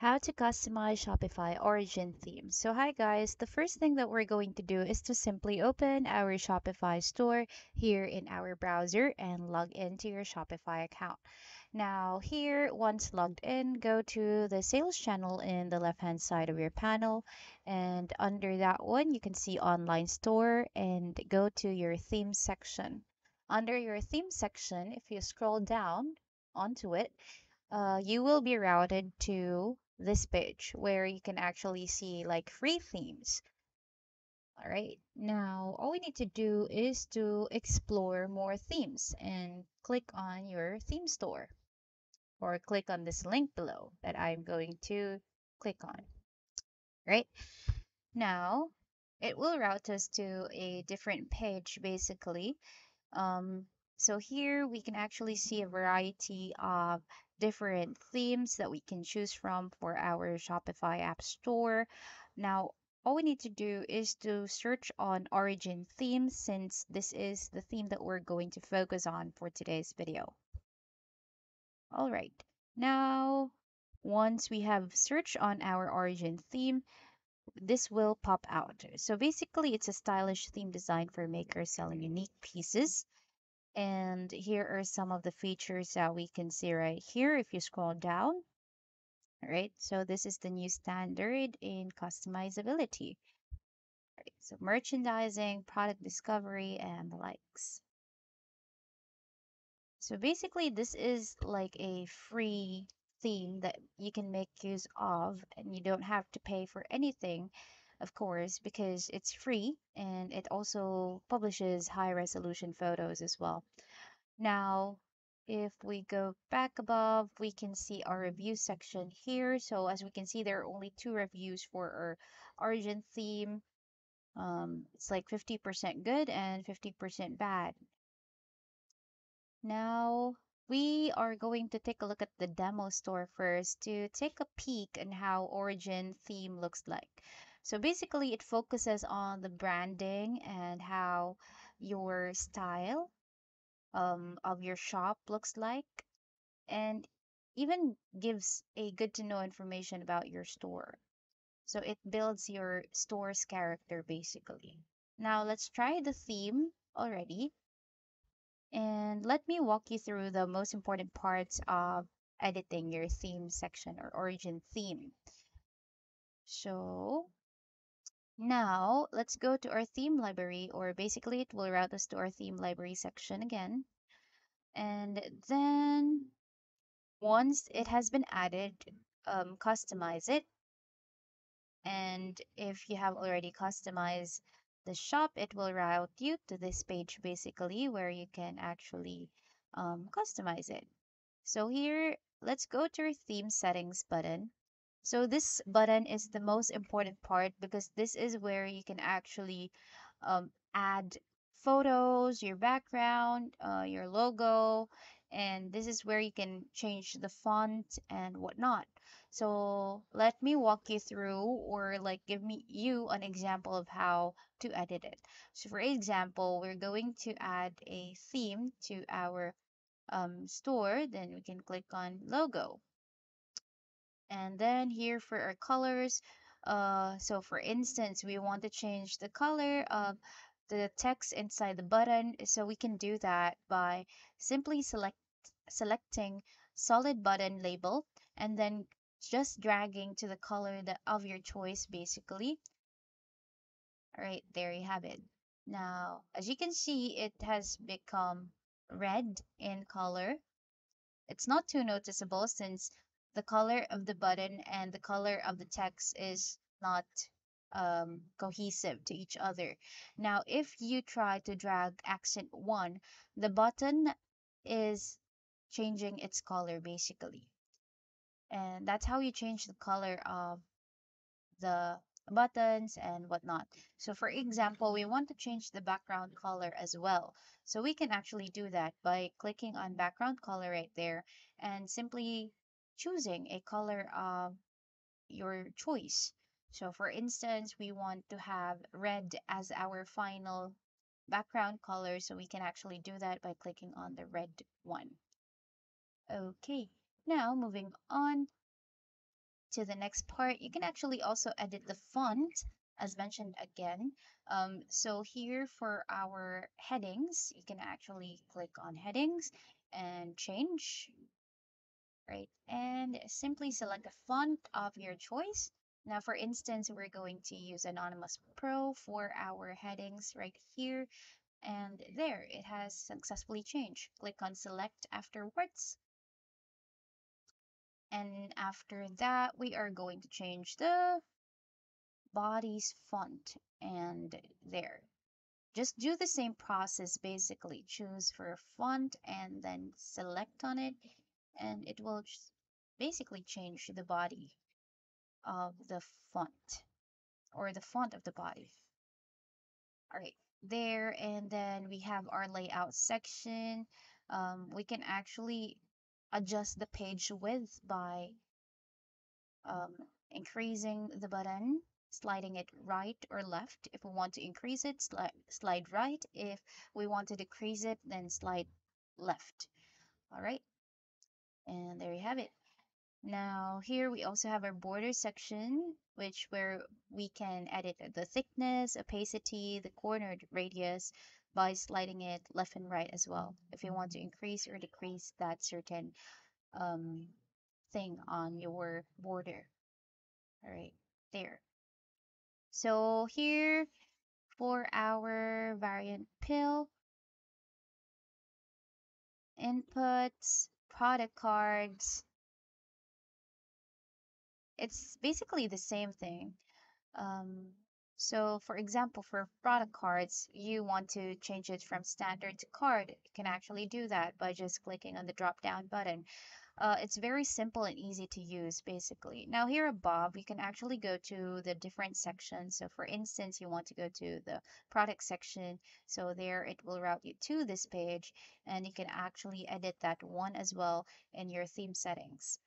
How to customize Shopify origin theme. So hi guys, the first thing that we're going to do is to simply open our Shopify store here in our browser and log into your Shopify account. Now here, once logged in, go to the sales channel in the left hand side of your panel and under that one you can see online store and go to your theme section. Under your theme section, if you scroll down onto it, uh, you will be routed to this page where you can actually see like free themes. All right, now all we need to do is to explore more themes and click on your theme store or click on this link below that I'm going to click on. Right now, it will route us to a different page basically. Um, so here we can actually see a variety of different themes that we can choose from for our Shopify app store. Now, all we need to do is to search on origin themes since this is the theme that we're going to focus on for today's video. All right, now once we have searched on our origin theme, this will pop out. So basically, it's a stylish theme designed for makers selling unique pieces. And here are some of the features that we can see right here if you scroll down. All right, so this is the new standard in customizability. So merchandising, product discovery, and the likes. So basically, this is like a free theme that you can make use of, and you don't have to pay for anything of course, because it's free and it also publishes high resolution photos as well. Now, if we go back above, we can see our review section here. So as we can see, there are only two reviews for our origin theme. Um, it's like 50% good and 50% bad. Now, we are going to take a look at the demo store first to take a peek on how origin theme looks like. So basically, it focuses on the branding and how your style um, of your shop looks like, and even gives a good to know information about your store. So it builds your store's character basically. Now let's try the theme already. And let me walk you through the most important parts of editing your theme section or origin theme. So now, let's go to our theme library, or basically it will route us to our theme library section again. And then once it has been added, um, customize it. And if you have already customized the shop, it will route you to this page basically where you can actually um, customize it. So here, let's go to our theme settings button so this button is the most important part because this is where you can actually um, add photos, your background, uh, your logo, and this is where you can change the font and whatnot. So let me walk you through or like give me you an example of how to edit it. So for example, we're going to add a theme to our um, store, then we can click on logo. And then here for our colors, uh, so for instance, we want to change the color of the text inside the button. So we can do that by simply select selecting solid button label and then just dragging to the color that, of your choice basically. All right, there you have it. Now, as you can see, it has become red in color. It's not too noticeable since the color of the button and the color of the text is not um, cohesive to each other. Now, if you try to drag accent 1, the button is changing its color basically. And that's how you change the color of the buttons and whatnot. So for example, we want to change the background color as well. So we can actually do that by clicking on background color right there and simply choosing a color of your choice. So for instance, we want to have red as our final background color. So we can actually do that by clicking on the red one. Okay, now moving on. to the next part, you can actually also edit the font as mentioned again. Um, so here for our headings, you can actually click on headings and change, right? And simply select a font of your choice. Now, for instance, we're going to use Anonymous Pro for our headings right here. And there, it has successfully changed. Click on select afterwards. And after that, we are going to change the body's font and there. Just do the same process basically. Choose for a font and then select on it and it will basically change the body of the font or the font of the body. All right, there and then we have our layout section. Um, we can actually adjust the page width by um, increasing the button sliding it right or left. If we want to increase it, sli slide right. If we want to decrease it, then slide left. All right. And there you have it. Now here we also have our border section, which where we can edit the thickness, opacity, the corner radius by sliding it left and right as well. If you want to increase or decrease that certain um, thing on your border. All right, there. So here for our variant pill, inputs, product cards, it's basically the same thing. Um, so for example, for product cards, you want to change it from standard to card. You can actually do that by just clicking on the drop down button. Uh, it's very simple and easy to use basically. Now here above, you can actually go to the different sections. So for instance, you want to go to the product section. So there it will route you to this page and you can actually edit that one as well in your theme settings.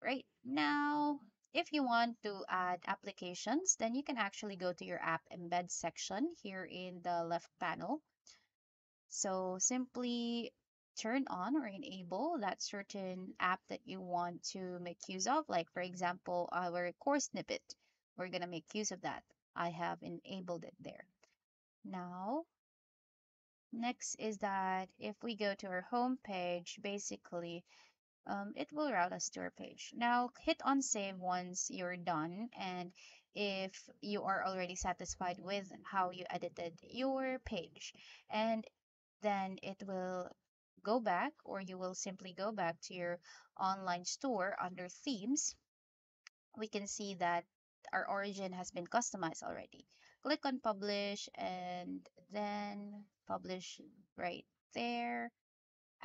Right now, if you want to add applications, then you can actually go to your app embed section here in the left panel. So simply turn on or enable that certain app that you want to make use of. Like for example, our course snippet, we're to make use of that. I have enabled it there. Now, next is that if we go to our home page, basically, um, it will route us to our page. Now, hit on save once you're done. And if you are already satisfied with how you edited your page, and then it will go back or you will simply go back to your online store under themes, we can see that our origin has been customized already. Click on publish and then publish right there.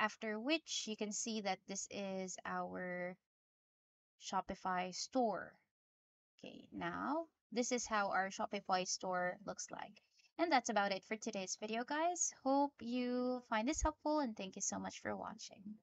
After which you can see that this is our Shopify store. Okay, now this is how our Shopify store looks like. And that's about it for today's video, guys. Hope you find this helpful and thank you so much for watching.